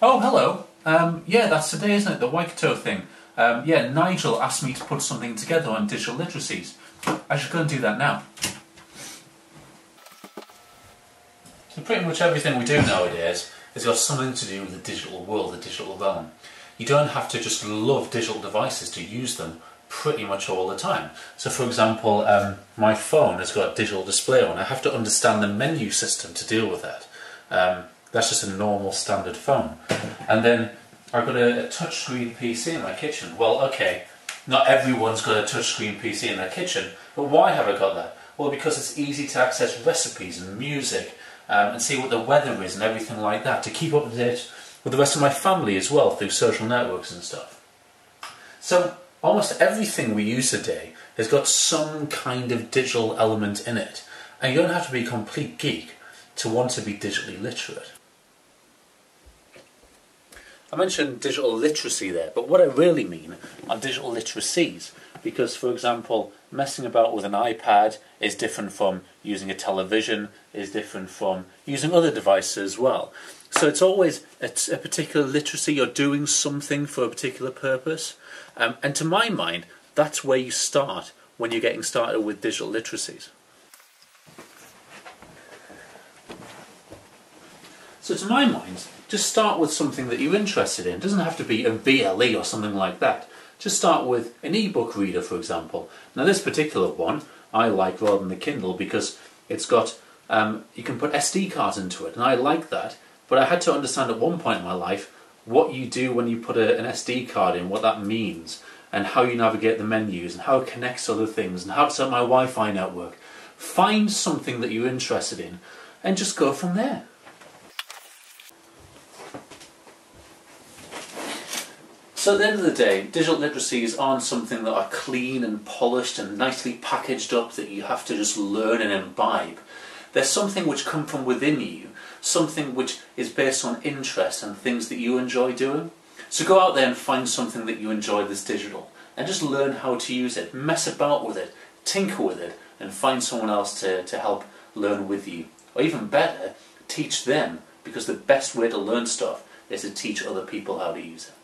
Oh, hello. Um, yeah, that's today, isn't it? The Waikato thing. Um, yeah, Nigel asked me to put something together on digital literacies. I should go and do that now. So pretty much everything we do nowadays has got something to do with the digital world, the digital realm. You don't have to just love digital devices to use them pretty much all the time. So for example, um, my phone has got a digital display on. I have to understand the menu system to deal with that. Um, that's just a normal standard phone. And then I've got a, a touchscreen PC in my kitchen. Well, okay, not everyone's got a touchscreen PC in their kitchen, but why have I got that? Well, because it's easy to access recipes and music um, and see what the weather is and everything like that, to keep up to date with the rest of my family as well through social networks and stuff. So, almost everything we use today has got some kind of digital element in it, and you don't have to be a complete geek to want to be digitally literate. I mentioned digital literacy there, but what I really mean are digital literacies. Because, for example, messing about with an iPad is different from using a television, is different from using other devices as well. So it's always a, a particular literacy, you're doing something for a particular purpose. Um, and to my mind, that's where you start when you're getting started with digital literacies. So to my mind, just start with something that you're interested in. It doesn't have to be a VLE or something like that. Just start with an ebook reader, for example. Now this particular one I like rather than the Kindle because it's got, um, you can put SD cards into it, and I like that. But I had to understand at one point in my life what you do when you put a, an SD card in, what that means, and how you navigate the menus, and how it connects other things, and how to set my Wi-Fi network. Find something that you're interested in, and just go from there. So at the end of the day, digital literacies aren't something that are clean and polished and nicely packaged up that you have to just learn and imbibe. They're something which come from within you, something which is based on interest and things that you enjoy doing. So go out there and find something that you enjoy that's digital and just learn how to use it, mess about with it, tinker with it and find someone else to, to help learn with you. Or even better, teach them because the best way to learn stuff is to teach other people how to use it.